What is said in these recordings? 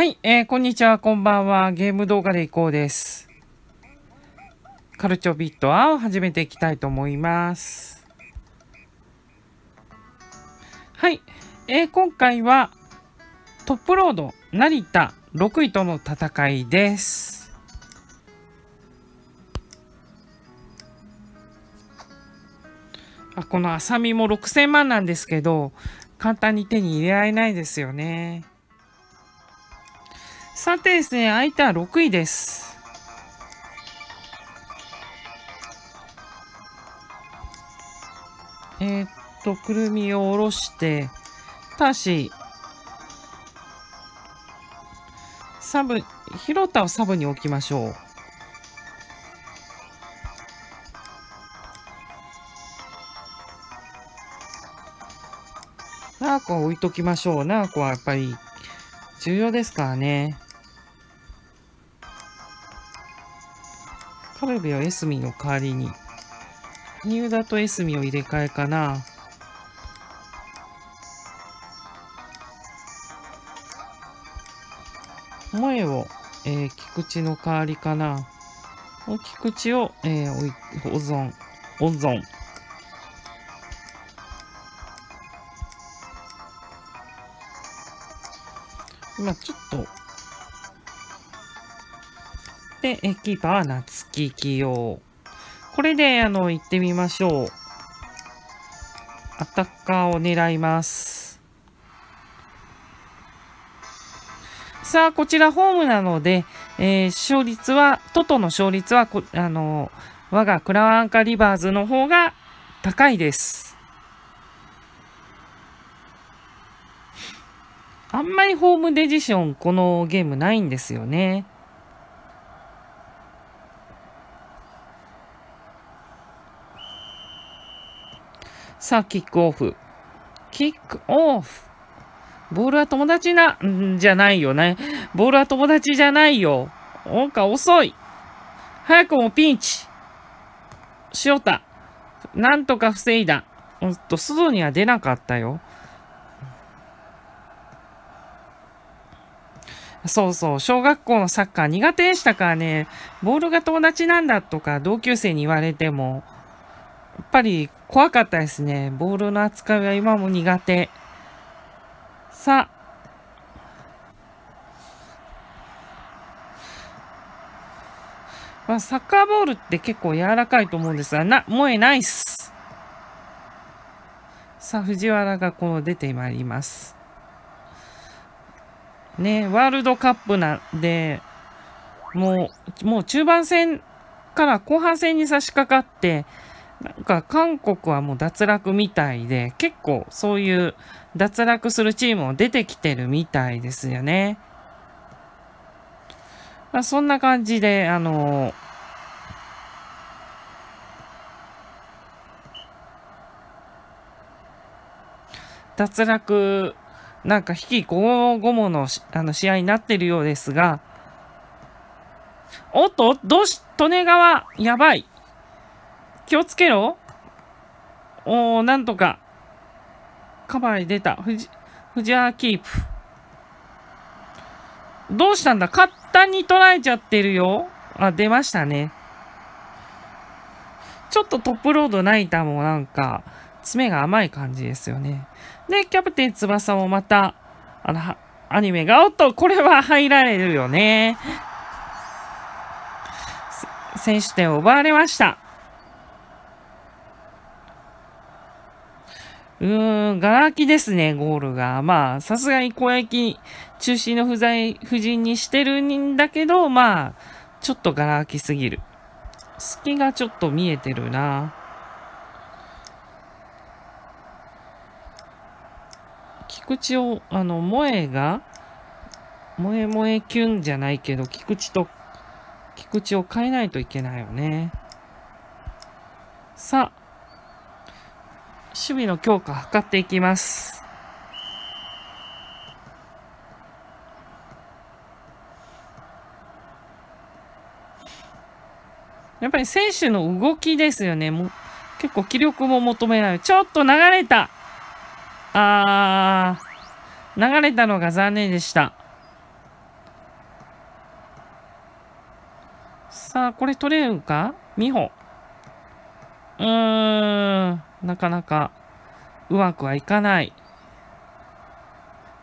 はい、えー、こんにちは、こんばんは。ゲーム動画でいこうです。カルチョビットアを始めていきたいと思います。はい、えー、今回はトップロード成田6位との戦いです。あこの浅見も6000万なんですけど、簡単に手に入れられないですよね。さてですね、相手は6位です。えー、っと、くるみを下ろして、たし、サブ、広田をサブに置きましょう。ナーコは置いときましょう。ナーコはやっぱり重要ですからね。カルベはエスミの代わりに。ニューダとエスミを入れ替えかな。萌えを、えー、菊池の代わりかな。菊池を、えー、保存、保存。で、えキーパーは夏木起用。これで、あの、行ってみましょう。アタッカーを狙います。さあ、こちらホームなので、えー、勝率は、トトの勝率はこ、あの、我がクラワンカリバーズの方が高いです。あんまりホームデジション、このゲームないんですよね。さあ、キックオフ。キックオフ。ボールは友達な、んじゃないよね。ボールは友達じゃないよ。なんか遅い。早くもピンチ。塩田。なんとか防いだ。うんと、外には出なかったよ。そうそう、小学校のサッカー苦手でしたからね、ボールが友達なんだとか同級生に言われても、やっぱり怖かったですね。ボールの扱いは今も苦手。さあ。まあ、サッカーボールって結構柔らかいと思うんですが、な、萌えナイス。さあ、藤原がこう出てまいります。ね、ワールドカップなんで、もう、もう中盤戦から後半戦に差し掛かって、なんか韓国はもう脱落みたいで、結構そういう脱落するチームも出てきてるみたいですよね。まあ、そんな感じで、あの脱落、なんか引き5五ものあの試合になってるようですが、おっと、どうし、利根川、やばい。気をつけろ。おー、なんとか。カバーに出た。藤、藤原キープ。どうしたんだ？簡単に捉えちゃってるよ。あ、出ましたね。ちょっとトップロードナイターもなんか、爪が甘い感じですよね。で、キャプテン翼もまた、あの、アニメが、おっと、これは入られるよね。選手点を奪われました。うーん、ガラ空きですね、ゴールが。まあ、さすがに攻撃中心の不在、不人にしてるんだけど、まあ、ちょっとガラ空きすぎる。隙がちょっと見えてるな。菊池を、あの、萌えが、萌え萌えキュンじゃないけど、菊池と、菊池を変えないといけないよね。さあ、守備の強化図っていきます。やっぱり選手の動きですよね。も結構気力も求められる。ちょっと流れたあー、流れたのが残念でした。さあ、これ取れるか？美穂。うーん。なかなかうまくはいかない。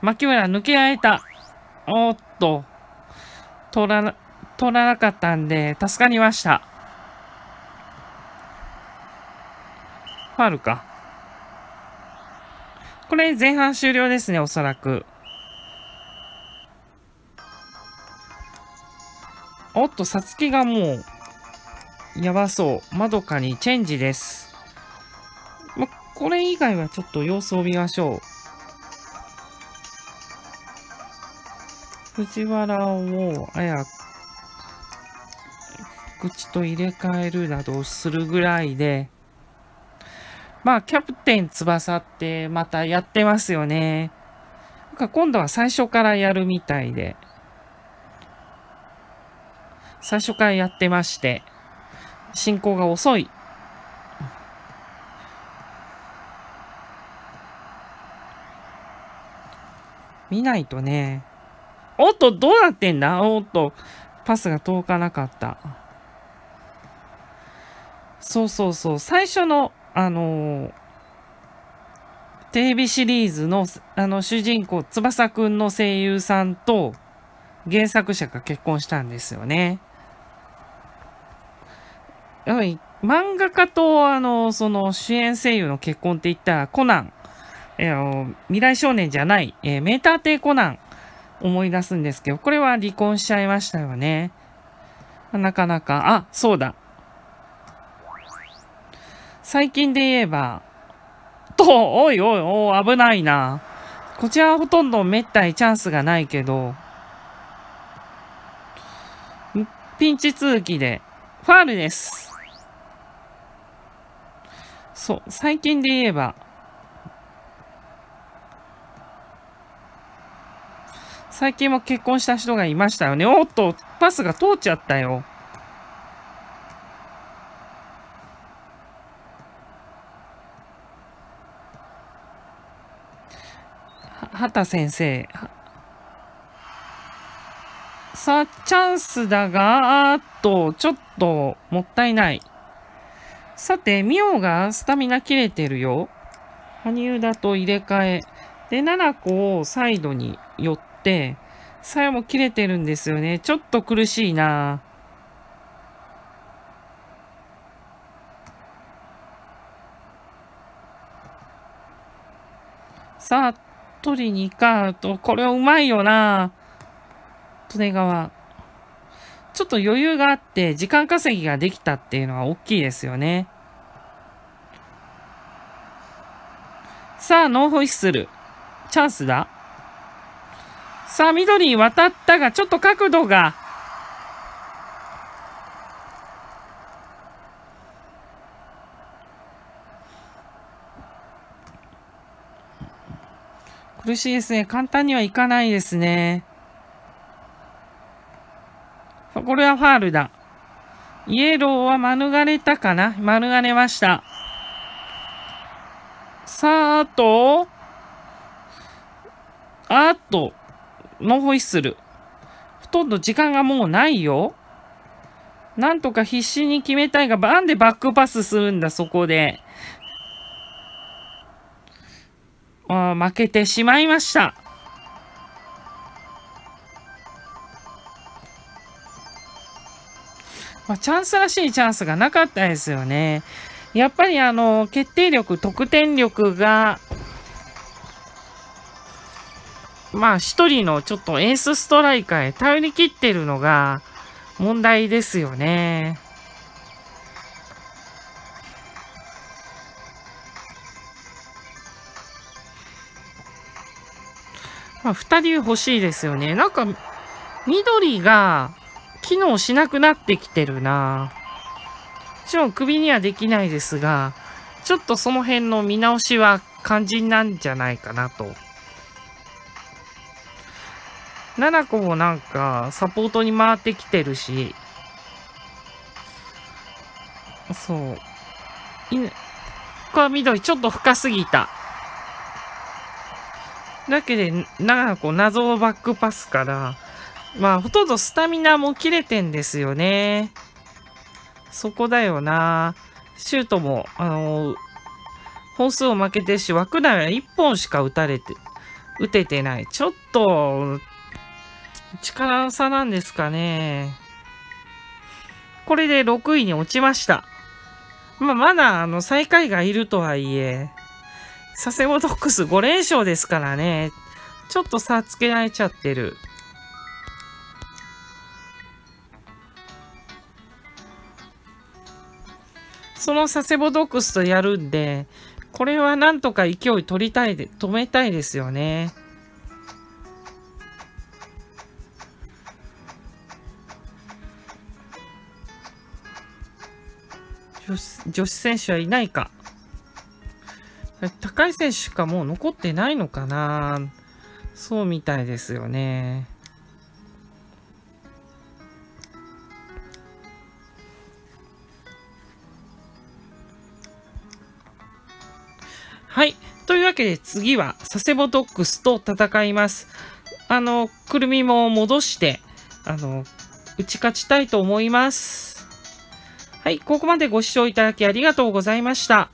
牧村抜けられた。おっと、取らな、取らなかったんで、助かりました。ファールか。これ前半終了ですね、おそらく。おっと、さつきがもう、やばそう。まどかにチェンジです。ま、これ以外はちょっと様子を見ましょう。藤原を、あや、口と入れ替えるなどするぐらいで、まあ、キャプテン翼ってまたやってますよね。なんか今度は最初からやるみたいで。最初からやってまして、進行が遅い。見ないとね。おっと、どうなってんだ？おっと、パスが遠かなかった。そうそうそう。最初の、あのー、テレビシリーズの、あの、主人公、翼くんの声優さんと、原作者が結婚したんですよね。やっぱり漫画家とあのその主演声優の結婚って言ったらコナン、えー、未来少年じゃない、えー、メーター帝コナン思い出すんですけど、これは離婚しちゃいましたよね。なかなか、あ、そうだ。最近で言えば、と、おいおいおい、危ないな。こちらはほとんど滅多にチャンスがないけど、ピンチ続きで、ファールです。そう、最近で言えば、最近も結婚した人がいましたよね。おっと、パスが通っちゃったよ。畑先生。さあ、チャンスだが、あっと、ちょっと、もったいない。さて、ミオがスタミナ切れてるよ。羽生だと入れ替え。で、7個をサイドに寄って、さやも切れてるんですよね。ちょっと苦しいなさあ、取りに行かうと、これはうまいよな利根川。ちょっと余裕があって、時間稼ぎができたっていうのは大きいですよね。さあ、ノーホイッスル。チャンスだ。さあ、緑に渡ったが、ちょっと角度が。苦しいですね。簡単にはいかないですね。これはファールだ。イエローは免れたかな？免れました。さあ、あと、あと、ノーホイッスル。ほとんど時間がもうないよ。なんとか必死に決めたいが、なんでバックパスするんだ、そこで。あ負けてしまいました。まあ、チャンスらしいチャンスがなかったですよね。やっぱりあの、決定力、得点力が、まあ一人のちょっとエースストライカーへ頼り切ってるのが問題ですよね。まあ二人欲しいですよね。なんか緑が機能しなくなってきてるな。もちろんクビにはできないですが、ちょっとその辺の見直しは肝心なんじゃないかなと。7個もなんかサポートに回ってきてるし、そう。いね、こは緑ちょっと深すぎた。だけで、7個謎のバックパスから、まあ、ほとんどスタミナも切れてんですよね。そこだよな。シュートも、あの、本数を負けてるし、枠内は1本しか打たれて、打ててない。ちょっと、力の差なんですかね。これで6位に落ちました。まあ、まだ、あの、最下位がいるとはいえ、佐世保ドックス5連勝ですからね。ちょっと差つけられちゃってる。その佐世保ドックスとやるんで、これはなんとか勢い取りたいで、止めたいですよね。女子女子選手はいないか。高い選手かもう残ってないのかなそうみたいですよね。はい。というわけで次は佐世保ドッグスと戦います。あの、くるみも戻して、あの、打ち勝ちたいと思います。はい。ここまでご視聴いただきありがとうございました。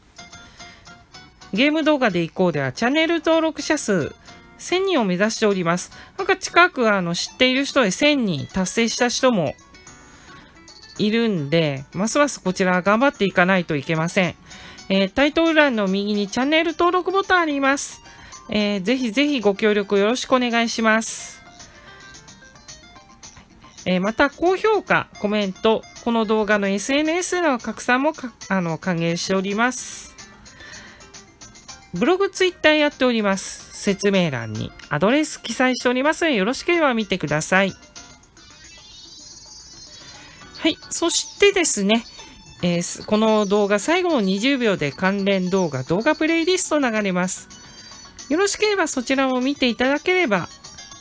ゲーム動画でいこうではチャンネル登録者数1000人を目指しております。なんか近くあの知っている人で1000人達成した人もいるんで、ますますこちら頑張っていかないといけません。えー、タイトル欄の右にチャンネル登録ボタンあります。えー、ぜひぜひご協力よろしくお願いします。えー、また、高評価、コメント、この動画の SNS の拡散もあの歓迎しております。ブログ、ツイッターやっております。説明欄にアドレス記載しておりますので、よろしければ見てください。はい。そしてですね、えー、この動画最後の20秒で関連動画、動画プレイリスト流れます。よろしければそちらも見ていただければ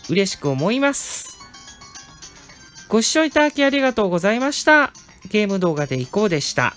嬉しく思います。ご視聴いただきありがとうございました。ゲーム動画でいこうでした。